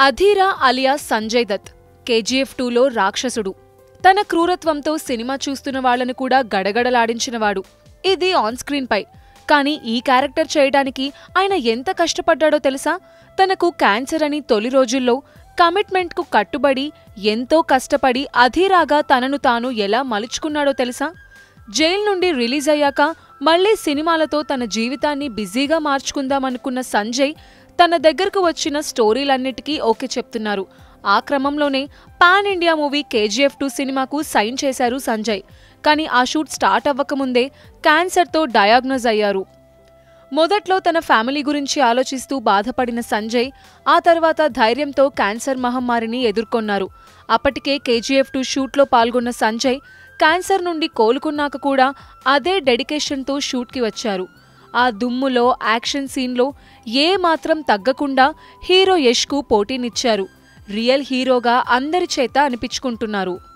Adheera alias Sanjay Dutt KGF టూలో రాక్షసుడు. తన క్రూరత్వంతో సినిమా చూస్తున్న వాళ్ళను కూడా గడగడలాడించినవాడు. ఇది ఆన్ స్క్రీన్ పై కానీ ఈ క్యారెక్టర్ చేయడానికి ఆయన ఎంత కష్టపడ్డాడో తెలుసా? తనకు క్యాన్సర్ అని తొలి రోజుల్లో కమిట్మెంట్కు కట్టుబడి ఎంతో కష్టపడి అధీరాగా తనను తాను ఎలా మలుచుకున్నాడో తెలుసా? జైలు నుండి రిలీజ్ అయ్యాక మళ్ళీ సినిమాలతో తన జీవితాన్ని బిజీగా మార్చుకుందామనుకున్న సంజయ్ తన దగ్గరకు వచ్చిన స్టోరీలన్నిటికీ ఓకే చెప్తున్నారు. ఆ క్రమంలోనే pan India movie KGF two సినిమాకు సైన్ చేశారు సంజయ్. కానీ ఆ షూట్ స్టార్ట్ అవ్వకముందే క్యాన్సర్తో డయాగ్నోజ్ అయ్యారు. మొదట్లో తన ఫ్యామిలీ గురించి ఆలోచిస్తూ బాధపడిన సంజయ్ ఆ తర్వాత ధైర్యంతో క్యాన్సర్ మహమ్మారిని ఎదుర్కొన్నారు. అప్పటికే కేజీఎఫ్ టూ షూట్లో పాల్గొన్న సంజయ్ క్యాన్సర్ నుండి కోలుకున్నాక కూడా అదే డెడికేషన్తో షూట్కి వచ్చారు. ఆ దుమ్ములో యాక్షన్ సీన్లో ఏ మాత్రం తగ్గకుండా హీరో యష్కు పోటీనిచ్చారు. రియల్ హీరోగా అందరి చేత అనిపించుకుంటున్నారు.